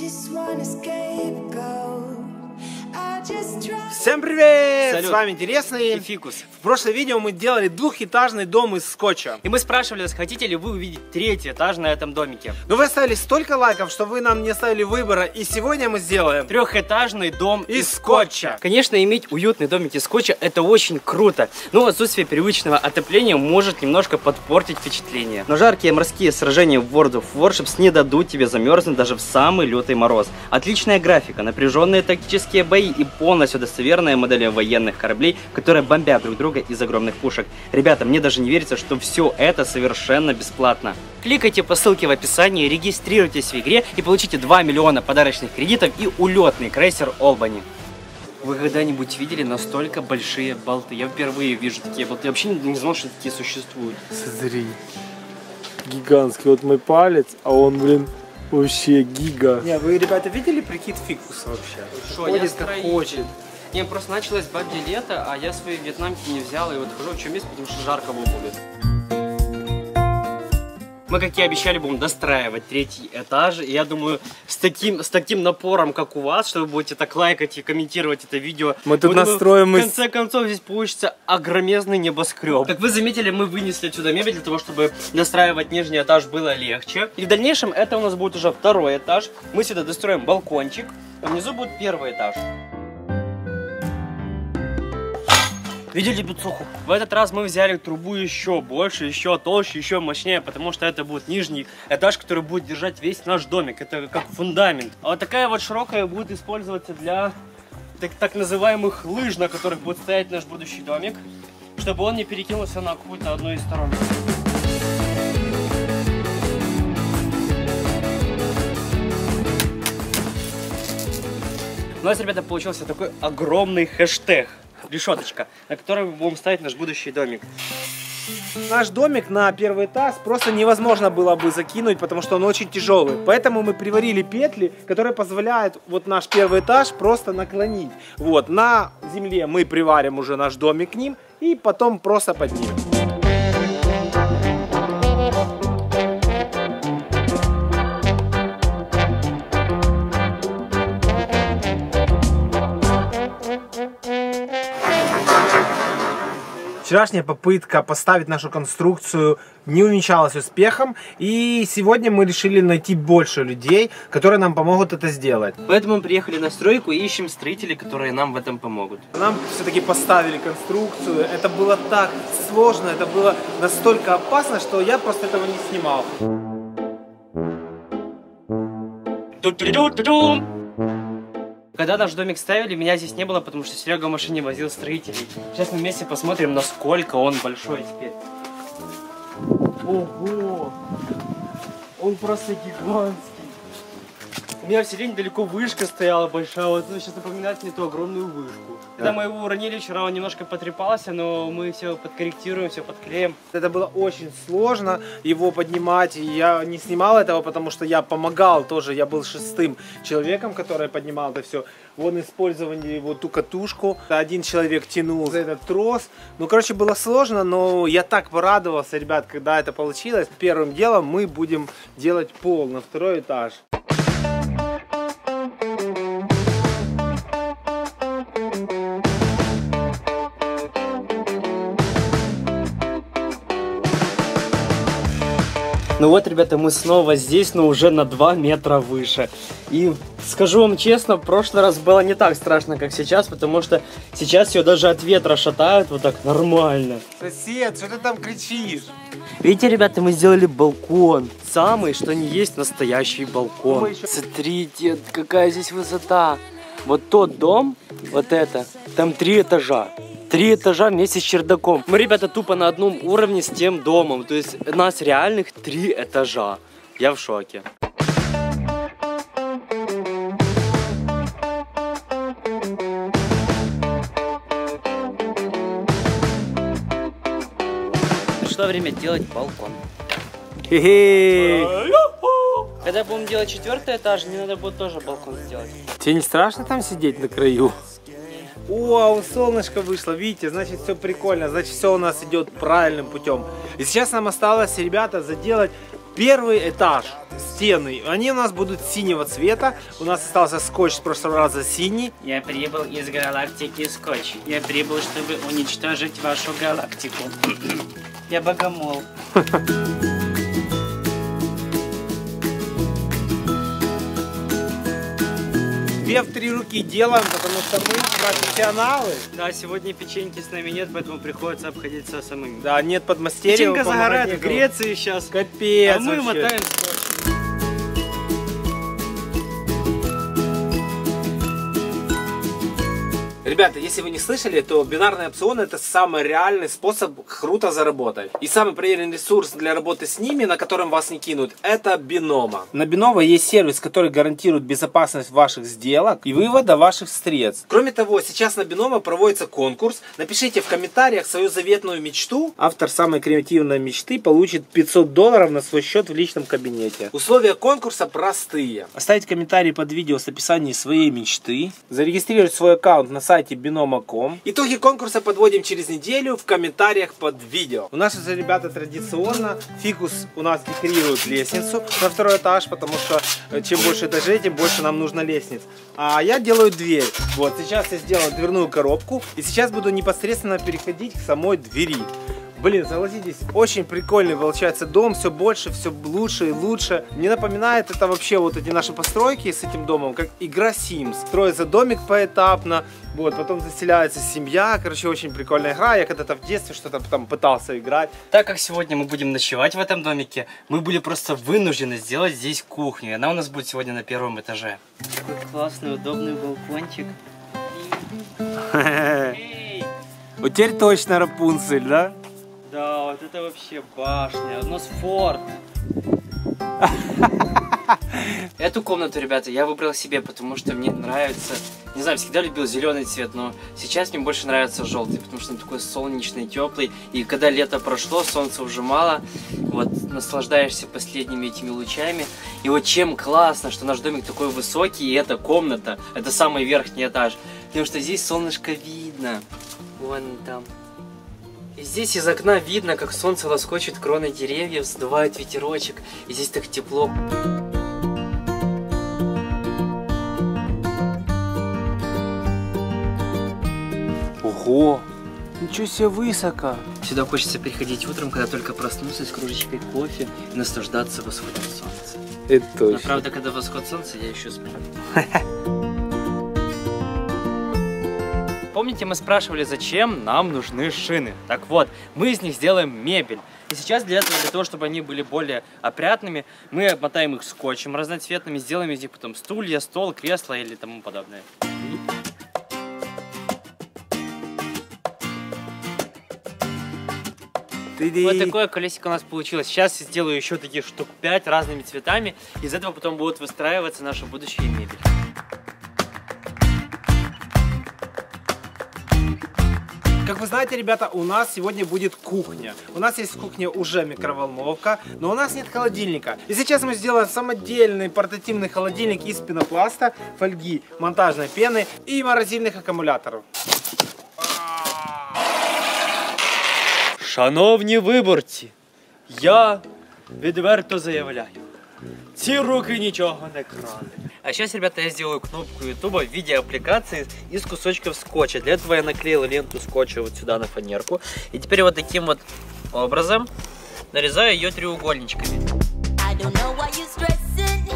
just want a scapegoat. Всем привет! Салют. С вами Интересный. и Фикус. В прошлом видео мы делали двухэтажный дом из скотча. И мы спрашивали вас, хотите ли вы увидеть третий этаж на этом домике? Но вы оставили столько лайков, что вы нам не оставили выбора, и сегодня мы сделаем Трехэтажный дом Из из, скотча. Конечно, иметь уютный домик из скотча это очень круто, но отсутствие привычного отопления может немножко подпортить впечатление. Но жаркие морские сражения в World of Warships не дадут тебе замерзнуть даже в самый лютый мороз. Отличная графика, напряженные тактические бои и полностью достоверная модель военных кораблей, которые бомбят друг друга из огромных пушек. Ребята, мне даже не верится, что все это совершенно бесплатно. Кликайте по ссылке в описании, регистрируйтесь в игре и получите 2 миллиона подарочных кредитов и улетный крейсер Олбани. Вы когда-нибудь видели настолько большие болты? Я впервые вижу такие болты. Я вообще не, не знал, что такие существуют. Смотри. Гигантский. Вот мой палец, а он, блин, вообще гига. Не, вы, ребята, видели прикид фикуса вообще? Шо, я Ходит как строитель. хочет. Не, просто началось бабье лето, а я свои вьетнамки не взял, и вот хожу в чем есть, потому что жарко обуви. Мы, как и обещали, будем достраивать третий этаж. И я думаю, с таким, с таким напором, как у вас, что вы будете так лайкать и комментировать это видео. Мы тут думаю, настроим В конце концов, здесь получится огромезный небоскреб. Как вы заметили, мы вынесли отсюда мебель для того, чтобы достраивать нижний этаж было легче. И в дальнейшем это у нас будет уже второй этаж. Мы сюда достроим балкончик, а внизу будет первый этаж. Видели бицуху? В этот раз мы взяли трубу еще больше, еще толще, еще мощнее, потому что это будет нижний этаж, который будет держать весь наш домик. Это как фундамент. А вот такая вот широкая будет использоваться для так, так называемых лыж, на которых будет стоять наш будущий домик, чтобы он не перекинулся на какую-то одну из сторон. У нас, ребята, получился такой огромный хэштег. Решеточка, на которой мы будем ставить наш будущий домик. Наш домик на первый этаж просто невозможно было бы закинуть, потому что он очень тяжелый. Поэтому мы приварили петли, которые позволяют вот наш первый этаж просто наклонить. Вот, на земле мы приварим уже наш домик к ним и потом просто поднимем. Вчерашняя попытка поставить нашу конструкцию не увенчалась успехом, и сегодня мы решили найти больше людей, которые нам помогут это сделать. Поэтому мы приехали на стройку и ищем строителей, которые нам в этом помогут. Нам все-таки поставили конструкцию, это было так сложно, это было настолько опасно, что я просто этого не снимал. Когда наш домик ставили, меня здесь не было, потому что Серега в машине возил строителей. Сейчас мы вместе посмотрим, насколько он большой теперь. Ого! Он просто гигантский. У меня в селении далеко вышка стояла большая, вот это сейчас напоминает мне ту огромную вышку. Когда мы его уронили вчера, он немножко потрепался, но мы все подкорректируем, все подклеим. Это было очень сложно его поднимать, и я не снимал этого, потому что я помогал тоже, я был шестым человеком, который поднимал это все. Вон использовали вот ту катушку, один человек тянул за этот трос. Ну, короче, было сложно, но я так порадовался, ребят, когда это получилось. Первым делом мы будем делать пол на второй этаж. Ну вот, ребята, мы снова здесь, но уже на 2 метра выше. И скажу вам честно, в прошлый раз было не так страшно, как сейчас, потому что сейчас ее даже от ветра шатают вот так нормально. Сосед, что ты там кричишь? Видите, ребята, мы сделали балкон. Самый, что не есть, настоящий балкон. Еще- Смотрите, какая здесь высота. Вот тот дом, вот это, там три этажа. Три этажа вместе с чердаком. Мы, ребята, тупо на одном уровне с тем домом. То есть у нас реальных три этажа. Я в шоке. Пришло время делать балкон. Когда будем делать четвертый этаж, мне надо будет тоже балкон сделать. Тебе не страшно там сидеть на краю? Вау, солнышко вышло, видите, значит все прикольно, значит все у нас идет правильным путем. И сейчас нам осталось, ребята, заделать Первый этаж, стены, они у нас будут синего цвета. У нас остался скотч с прошлого раза синий. Я прибыл из галактики Скотч. Я прибыл, чтобы уничтожить вашу галактику. Я богомол. Две в три руки делаем, потому что мы профессионалы. Да, сегодня печеньки с нами нет, поэтому приходится обходиться самим. Да, нет подмастерья. Печенька загорает в. Греции сейчас. Капец А мы вообще. мотаем Ребята, если вы не слышали, то бинарный опцион это самый реальный способ круто заработать. И самый проверенный ресурс для работы с ними, на котором вас не кинут, это бинома. На Биново есть сервис, который гарантирует безопасность ваших сделок и вывода ваших средств. Кроме того, сейчас на бинома проводится конкурс. Напишите в комментариях свою заветную мечту. Автор самой креативной мечты получит 500 долларов на свой счет в личном кабинете. Условия конкурса простые. Оставить комментарий под видео с описанием своей мечты. Зарегистрировать свой аккаунт на сайте binoma.com. Итоги конкурса подводим через неделю в комментариях под видео. У нас же, ребята, традиционно фикус у нас декорирует лестницу на второй этаж, потому что э, чем больше этажей, тем больше нам нужно лестниц. А я делаю дверь. Вот, сейчас я сделал дверную коробку, и сейчас буду непосредственно переходить к самой двери. Блин, согласитесь, очень прикольный получается дом, все больше, все лучше и лучше. Мне напоминает это вообще вот эти наши постройки с этим домом, как игра Sims. Строится домик поэтапно, вот, потом заселяется семья, короче, очень прикольная игра. Я когда-то в детстве что-то там пытался играть. Так как сегодня мы будем ночевать в этом домике, мы были просто вынуждены сделать здесь кухню. И она у нас будет сегодня на первом этаже. Такой классный, удобный балкончик. Вот теперь точно Рапунцель, да? Вот это вообще башня. У нас форт. Эту комнату, ребята, я выбрал себе, потому что мне нравится... Не знаю, всегда любил зеленый цвет, но сейчас мне больше нравится желтый, потому что он такой солнечный, теплый. И когда лето прошло, солнце уже мало, вот наслаждаешься последними этими лучами. И вот чем классно, что наш домик такой высокий, и эта комната, это самый верхний этаж. Потому что здесь солнышко видно. Вон там. И здесь из окна видно, как солнце лоскочет кроны деревьев, сдувает ветерочек, и здесь так тепло. Ого! Ничего себе высоко! Сюда хочется приходить утром, когда только проснулся с кружечкой кофе и наслаждаться восходом солнца. Это Но точно. правда, когда восход солнца, я еще сплю. Помните, мы спрашивали, зачем нам нужны шины? Так вот, мы из них сделаем мебель. И сейчас для этого, для того, чтобы они были более опрятными, мы обмотаем их скотчем разноцветными, сделаем из них потом стулья, стол, кресло или тому подобное. Вот такое колесико у нас получилось. Сейчас я сделаю еще таких штук 5 разными цветами. Из этого потом будет выстраиваться наша будущая мебель. Как вы знаете, ребята, у нас сегодня будет кухня. У нас есть в кухне уже микроволновка, но у нас нет холодильника. И сейчас мы сделаем самодельный портативный холодильник из пенопласта, фольги, монтажной пены и морозильных аккумуляторов. Шановні виборці, я відверто заявляю, ці руки нічого не крали. А сейчас, ребята, я сделаю кнопку YouTube в виде аппликации из кусочков скотча. Для этого я наклеил ленту скотча вот сюда на фанерку. И теперь вот таким вот образом нарезаю ее треугольничками.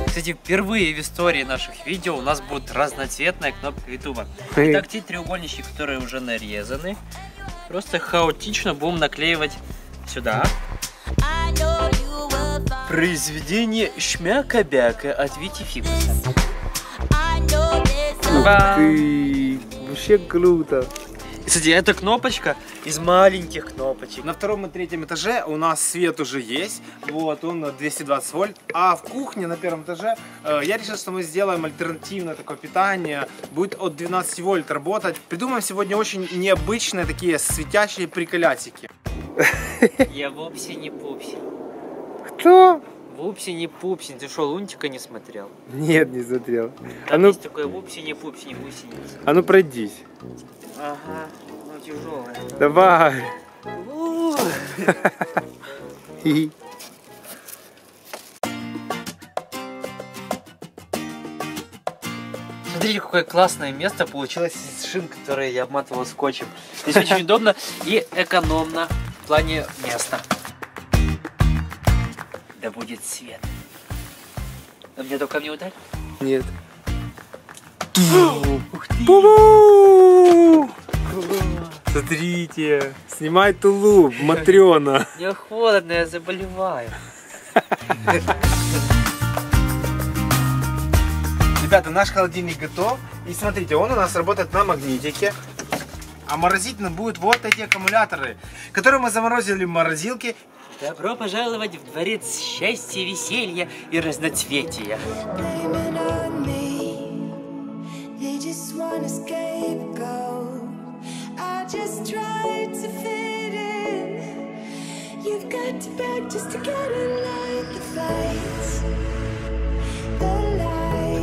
Кстати, впервые в истории наших видео у нас будет разноцветная кнопка YouTube. Итак, те треугольнички, которые уже нарезаны, просто хаотично будем наклеивать сюда. I know you. Произведение Шмяка-Бяка от Вити Фикуса. Ты вообще круто. Кстати, эта кнопочка из маленьких кнопочек. На втором и третьем этаже у нас свет уже есть, вот он на 220 вольт, а в кухне на первом этаже э, я решил, что мы сделаем альтернативное такое питание, будет от 12 вольт работать. Придумаем сегодня очень необычные такие светящие приколятики. Я вовсе не пупсин. Кто? Вупси не пупси, ты что, Лунтика не смотрел? Нет, не смотрел. Там а ну... есть такое Вупси не пупси, не пуси. А ну пройдись. Ага, ну тяжелая. Давай. Смотрите, какое классное место получилось из шин, которые я обматывал скотчем. Здесь очень удобно и экономно в плане места. Да будет свет. А мне только не ударь. Нет. Ух ты. Смотрите, снимай тулуп, Матрена. Мне холодно, я заболеваю. Ребята, наш холодильник готов. И смотрите, он у нас работает на магнитике. А морозить нам будут вот эти аккумуляторы, которые мы заморозили в морозилке. Добро пожаловать в дворец счастья, веселья и разноцветия. You've got to beg just to get in line. The lies.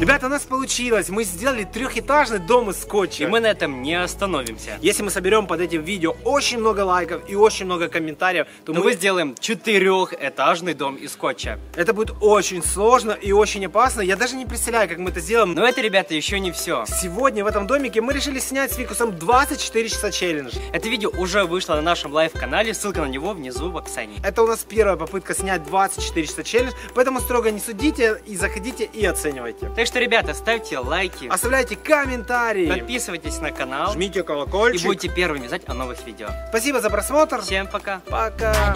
Ребята, у нас получилось. Мы сделали трехэтажный дом из скотча. И мы на этом не остановимся. Если мы соберем под этим видео очень много лайков и очень много комментариев, то То мы мы сделаем четырехэтажный дом из скотча. Это будет очень сложно и очень опасно. Я даже не представляю, как мы это сделаем. Но это, ребята, еще не все. Сегодня в этом домике мы решили снять с Викусом 24 часа челлендж. Это видео уже вышло на нашем лайв-канале, ссылка на него внизу в описании. Это у нас первая попытка снять 24 часа челлендж, поэтому строго не судите и заходите и оценивайте. Так что, ребята, ставьте лайки, Оставляйте комментарии, подписывайтесь на канал жмите и колокольчик. будете первыми знать о новых видео. Спасибо за просмотр. Всем пока! Пока.